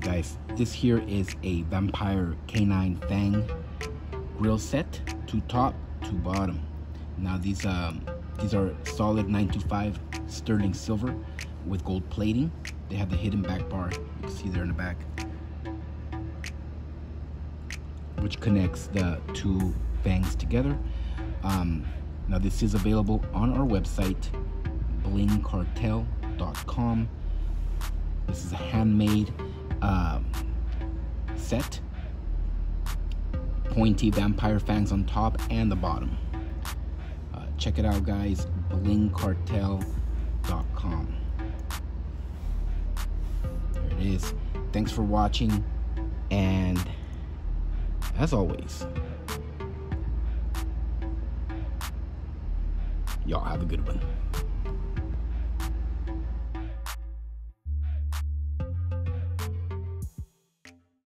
Guys, this here is a Vampire Canine Fang grill set, two top, two bottom. Now these um, these are solid 925 sterling silver with gold plating. They have the hidden back bar, you can see there in the back, which connects the two fangs together. Um, now this is available on our website, blingcartel.com. This is a handmade uh, set. Pointy vampire fangs on top and the bottom. Uh, check it out, guys. blingcartel.com. There it is. Thanks for watching. And as always, y'all have a good one.